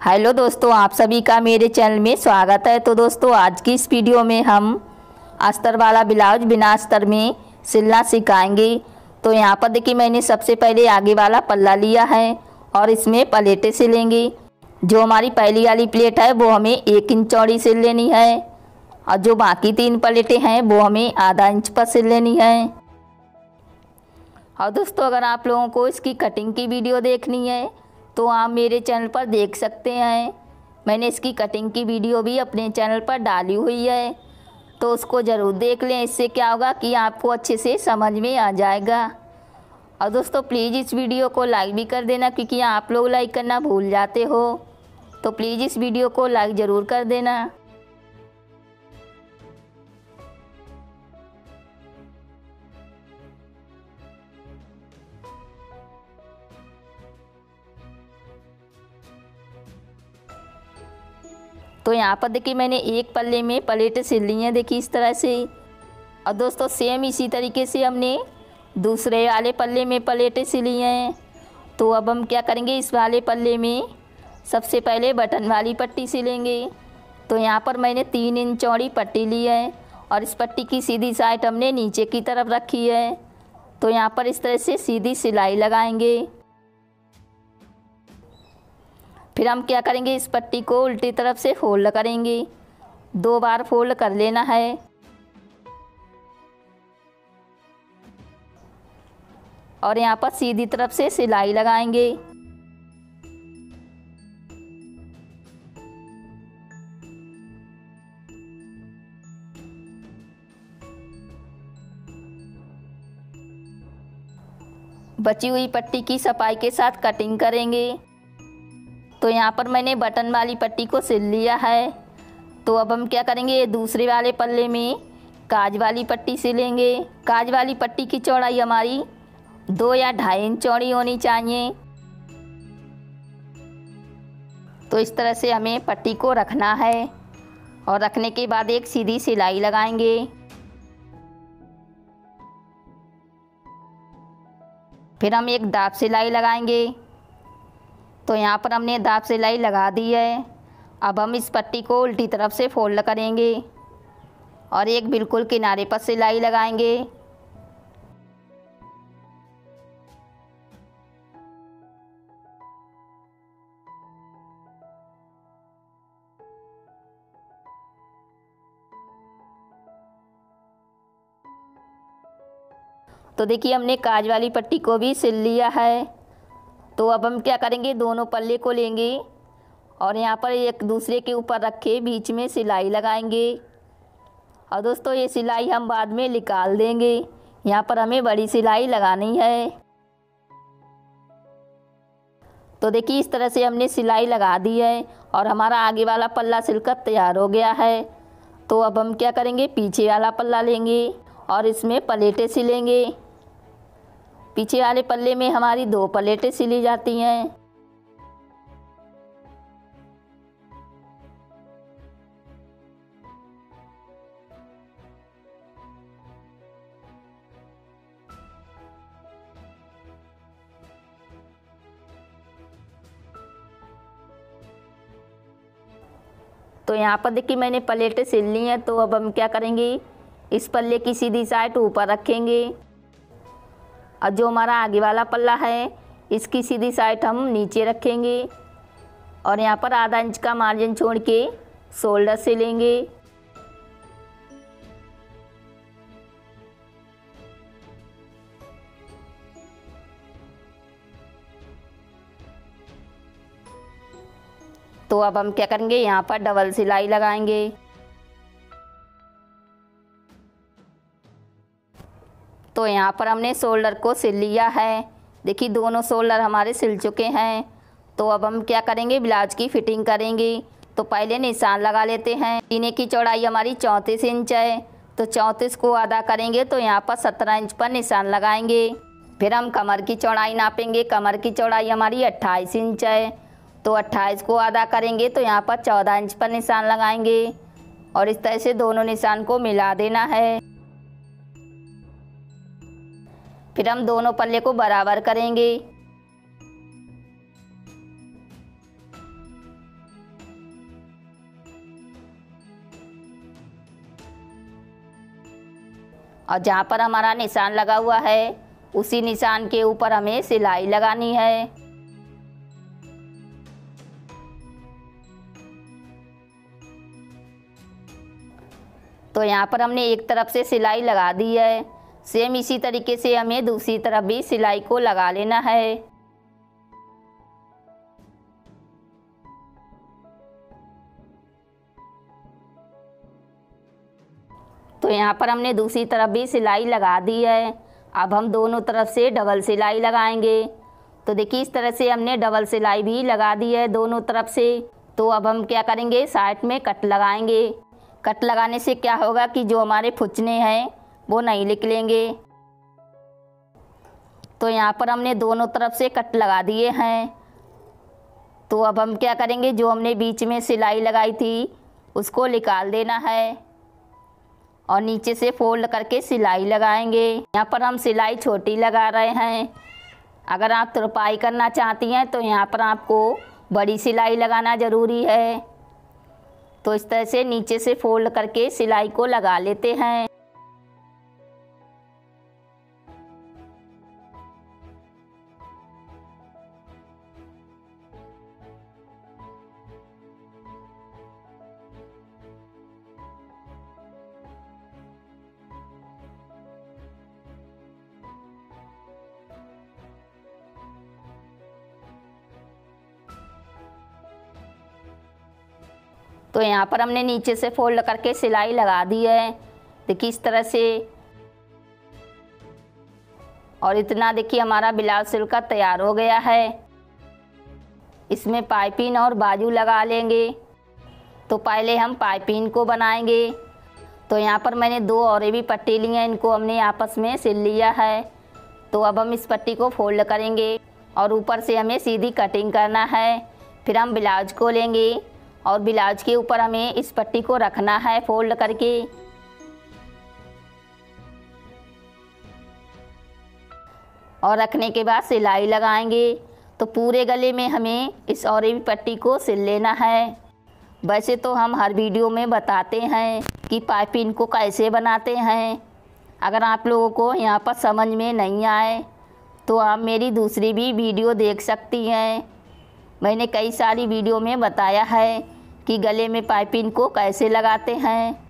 Hello दोस्तों, आप सभी का मेरे चैनल में स्वागत है। तो दोस्तों, आज की इस वीडियो में हम अस्तर वाला ब्लाउज बिना अस्तर में सिलना सिखाएँगे। तो यहाँ पर देखिए, मैंने सबसे पहले आगे वाला पल्ला लिया है और इसमें प्लेटें सिलेंगे। जो हमारी पहली वाली प्लेट है, वो हमें एक इंच चौड़ी सिल लेनी है और जो बाकी तीन प्लेटें हैं, वो हमें आधा इंच पर सिल लेनी है। और दोस्तों, अगर आप लोगों को इसकी कटिंग की वीडियो देखनी है तो आप मेरे चैनल पर देख सकते हैं। मैंने इसकी कटिंग की वीडियो भी अपने चैनल पर डाली हुई है। तो उसको ज़रूर देख लें। इससे क्या होगा कि आपको अच्छे से समझ में आ जाएगा। और दोस्तों प्लीज़ इस वीडियो को लाइक भी कर देना क्योंकि आप लोग लाइक करना भूल जाते हो। तो प्लीज़ इस वीडियो को लाइक ज़रूर कर देना। तो यहाँ पर देखिए मैंने एक पल्ले में प्लेटें सिल ली हैं, देखिए इस तरह से। और दोस्तों सेम इसी तरीके से हमने दूसरे वाले पल्ले में प्लेटें सिली हैं। तो अब हम क्या करेंगे, इस वाले पल्ले में सबसे पहले बटन वाली पट्टी सिलेंगे। तो यहाँ पर मैंने तीन इंच चौड़ी पट्टी ली है और इस पट्टी की सीधी साइड हमने नीचे की तरफ़ रखी है। तो यहाँ पर इस तरह से सीधी सिलाई लगाएँगे। फिर हम क्या करेंगे? इस पट्टी को उल्टी तरफ़ से फोल्ड करेंगे। दो बार फोल्ड कर लेना है। और यहाँ पर सीधी तरफ़ से सिलाई लगाएँगे। बची हुई पट्टी की सफ़ाई के साथ कटिंग करेंगे। तो यहाँ पर मैंने बटन वाली पट्टी को सिल लिया है। तो अब हम क्या करेंगे? दूसरे वाले पल्ले में काज वाली पट्टी सिलेंगे। काज वाली पट्टी की चौड़ाई हमारी दो या ढाई इंच चौड़ी होनी चाहिए। तो इस तरह से हमें पट्टी को रखना है और रखने के बाद एक सीधी सिलाई लगाएँगे। फिर हम एक दाब सिलाई लगाएँगे। तो यहाँ पर हमने दाब सिलाई लगा दी है। अब हम इस पट्टी को उल्टी तरफ़ से फोल्ड करेंगे और एक बिल्कुल किनारे पर सिलाई लगाएँगे। तो देखिए हमने काज वाली पट्टी को भी सिल लिया है। तो अब हम क्या करेंगे? दोनों पल्ले को लेंगे और यहाँ पर एक दूसरे के ऊपर रखे बीच में सिलाई लगाएँगे। और दोस्तों, ये सिलाई हम बाद में निकाल देंगे। यहाँ पर हमें बड़ी सिलाई लगानी है। तो देखिए, इस तरह से हमने सिलाई लगा दी है और हमारा आगे वाला पल्ला सिलकर तैयार हो गया है। तो अब हम क्या करेंगे? पीछे वाला पल्ला लेंगे और इसमें प्लेटें सिलेंगे। पीछे वाले पल्ले में हमारी दो प्लेटें सिली जाती हैं। तो यहाँ पर देखिए मैंने प्लेटें सिल ली हैं तो अब हम क्या करेंगे? इस पल्ले की सीधी साइड ऊपर रखेंगे। और जो हमारा आगे वाला पल्ला है, इसकी सीधी साइड हम नीचे रखेंगे और यहाँ पर आधा इंच का मार्जिन छोड़ के शोल्डर से लेंगे। तो अब हम क्या करेंगे? यहाँ पर डबल सिलाई लगाएँगे। तो यहाँ पर हमने शोल्डर को सिल लिया है। देखिए, दोनों शोल्डर हमारे सिल चुके हैं। तो अब हम क्या करेंगे? ब्लाउज की फिटिंग करेंगे। तो पहले निशान लगा लेते हैं। सीने की चौड़ाई हमारी चौंतीस इंच है। तो चौंतीस को आधा करेंगे तो यहाँ पर सत्रह इंच पर निशान लगाएँगे। फिर हम कमर की चौड़ाई नापेंगे। कमर की चौड़ाई हमारी अट्ठाईस इंच है। तो अट्ठाईस को आधा करेंगे तो यहाँ पर चौदह इंच पर निशान लगाएँगे। और इस तरह से दोनों निशान को मिला देना है। फिर हम दोनों पल्ले को बराबर करेंगे। और जहाँ पर हमारा निशान लगा हुआ है, उसी निशान के ऊपर हमें सिलाई लगानी है। तो यहाँ पर हमने एक तरफ़ से सिलाई लगा दी है। सेम इसी तरीके से हमें दूसरी तरफ़ भी सिलाई को लगा लेना है। तो यहाँ पर हमने दूसरी तरफ़ भी सिलाई लगा दी है। अब हम दोनों तरफ़ से डबल सिलाई लगाएँगे। तो देखिए, इस तरह से हमने डबल सिलाई भी लगा दी है दोनों तरफ़ से। तो अब हम क्या करेंगे? साइड में कट लगाएँगे। कट लगाने से क्या होगा कि जो हमारे फुचने हैं वो नहीं निकलेंगे। तो यहाँ पर हमने दोनों तरफ़ से कट लगा दिए हैं। तो अब हम क्या करेंगे? जो हमने बीच में सिलाई लगाई थी, उसको निकाल देना है। और नीचे से फोल्ड करके सिलाई लगाएँगे। यहाँ पर हम सिलाई छोटी लगा रहे हैं। अगर आप तुरपाई करना चाहती हैं तो यहाँ पर आपको बड़ी सिलाई लगाना ज़रूरी है। तो इस तरह से नीचे से फोल्ड करके सिलाई को लगा लेते हैं। तो यहाँ पर हमने नीचे से फोल्ड करके सिलाई लगा दी है। देखिए इस तरह से। और इतना देखिए हमारा ब्लाउज सिल्क का तैयार हो गया है। इसमें पाइपिंग और बाजू लगा लेंगे। तो पहले हम पाइपिंग को बनाएँगे। तो यहाँ पर मैंने दो और भी पट्टी ली हैं, इनको हमने आपस में सिल लिया है। तो अब हम इस पट्टी को फोल्ड करेंगे और ऊपर से हमें सीधी कटिंग करना है। फिर हम ब्लाउज को लेंगे। और ब्लाउज के ऊपर हमें इस पट्टी को रखना है, फोल्ड करके। और रखने के बाद सिलाई लगाएँगे। तो पूरे गले में हमें इस और पट्टी को सिल लेना है। वैसे तो हम हर वीडियो में बताते हैं कि पाइपिंग को कैसे बनाते हैं। अगर आप लोगों को यहाँ पर समझ में नहीं आए तो आप मेरी दूसरी भी वीडियो देख सकती हैं। मैंने कई सारी वीडियो में बताया है कि गले में पाइपिंग को कैसे लगाते हैं?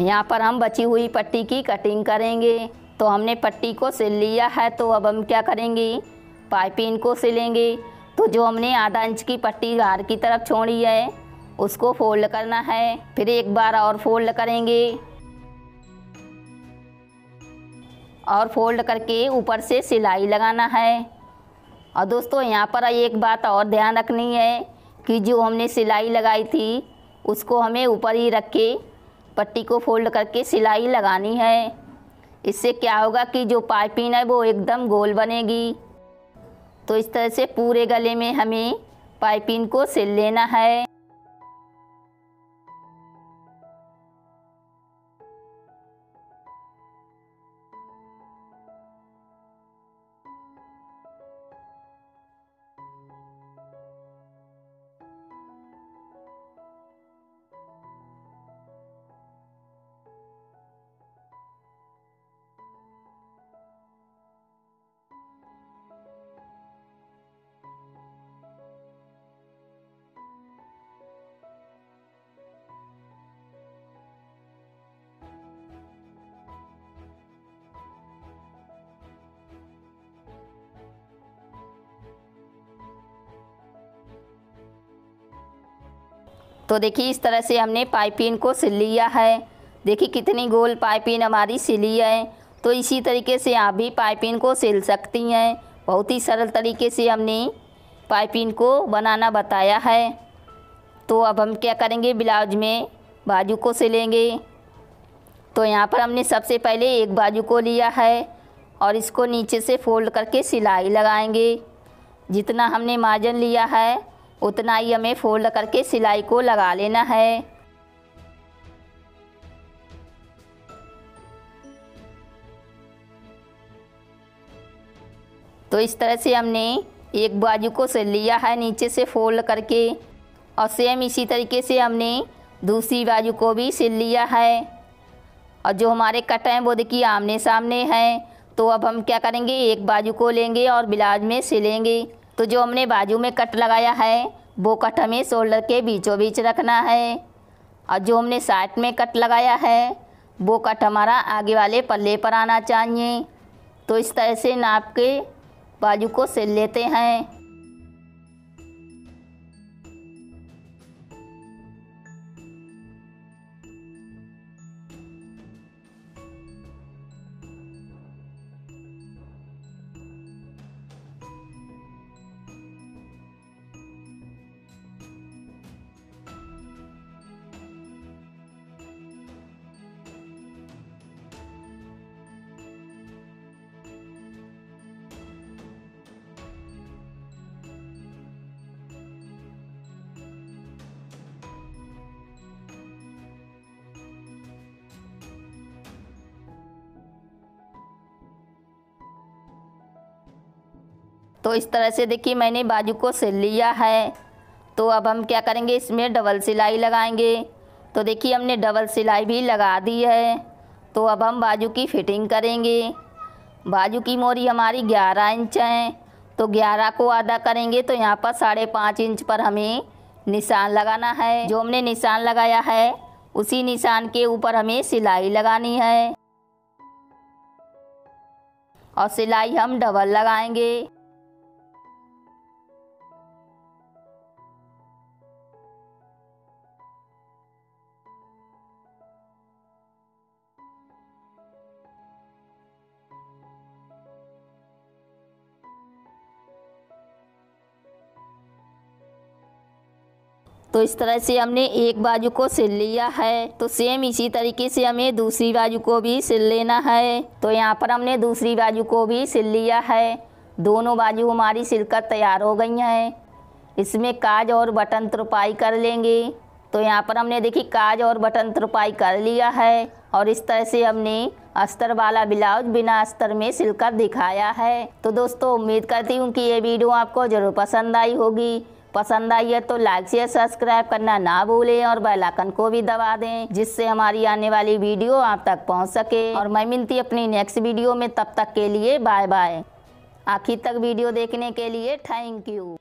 यहाँ पर हम बची हुई पट्टी की कटिंग करेंगे। तो हमने पट्टी को सिल लिया है तो अब हम क्या करेंगे? पाइपिंग को सिलेंगे। तो जो हमने आधा इंच की पट्टी बाहर की तरफ़ छोड़ी है उसको फोल्ड करना है, फिर एक बार और फोल्ड करेंगे। और फोल्ड करके ऊपर से सिलाई लगाना है। और दोस्तों, यहाँ पर एक बात और ध्यान रखनी है कि जो हमने सिलाई लगाई थी, उसको हमें ऊपर ही रख के पट्टी को फोल्ड करके सिलाई लगानी है। इससे क्या होगा कि जो पाइपिंग है, वो एकदम गोल बनेगी। तो इस तरह से पूरे गले में हमें पाइपिंग को सिल लेना है। तो देखिए, इस तरह से हमने पाइपिंग को सिल लिया है। देखिए, कितनी गोल पाइपिंग हमारी सिली है। तो इसी तरीके से आप भी पाइपिंग को सिल सकती हैं। बहुत ही सरल तरीके से हमने पाइपिंग को बनाना बताया है। तो अब हम क्या करेंगे? ब्लाउज में बाजू को सिलेंगे। तो यहाँ पर हमने सबसे पहले एक बाजू को लिया है और इसको नीचे से फोल्ड करके सिलाई लगाएँगे। जितना हमने मार्जिन लिया है उतना ही हमें फोल्ड करके सिलाई को लगा लेना है। तो इस तरह से हमने एक बाजू को सिल लिया है, नीचे से फोल्ड करके। और सेम इसी तरीके से हमने दूसरी बाजू को भी सिल लिया है। और जो हमारे कट हैं, वो देखिए आमने सामने हैं। तो अब हम क्या करेंगे? एक बाजू को लेंगे और ब्लाउज में सिलेंगे। तो जो हमने बाजू में कट लगाया है, वो कट हमें शोल्डर के बीचों बीच रखना है। और जो हमने साइड में कट लगाया है, वो कट हमारा आगे वाले पल्ले पर आना चाहिए। तो इस तरह से नाप के बाजू को सिल लेते हैं। तो इस तरह से देखिए मैंने बाजू को सिल लिया है। तो अब हम क्या करेंगे? इसमें डबल सिलाई लगाएँगे। तो देखिए हमने डबल सिलाई भी लगा दी है। तो अब हम बाजू की फिटिंग करेंगे। बाजू की मोरी हमारी ग्यारह इंच है। तो ग्यारह को आधा करेंगे तो यहाँ पर साढ़े पाँच इंच पर हमें निशान लगाना है। जो हमने निशान लगाया है, उसी निशान के ऊपर हमें सिलाई लगानी है। और सिलाई हम डबल लगाएँगे। तो इस तरह से हमने एक बाजू को सिल लिया है। तो सेम इसी तरीके से हमें दूसरी बाजू को भी सिल लेना है। तो यहाँ पर हमने दूसरी बाजू को भी सिल लिया है। दोनों बाजू हमारी सिलकर तैयार हो गई हैं। इसमें काज और बटन तुरपाई कर लेंगे। तो यहाँ पर हमने देखी काज और बटन तुरपाई कर लिया है। और इस तरह से हमने अस्तर वाला ब्लाउज बिना अस्तर में सिलकर दिखाया है। तो दोस्तों, उम्मीद करती हूँ कि ये वीडियो आपको ज़रूर पसंद आई होगी। पसंद आई है तो लाइक शेयर सब्सक्राइब करना ना भूलें और बेल आइकन को भी दबा दें, जिससे हमारी आने वाली वीडियो आप तक पहुँच सके। और मैं मिलती अपनी नेक्स्ट वीडियो में, तब तक के लिए बाय बाय आखिर तक वीडियो देखने के लिए थैंक यू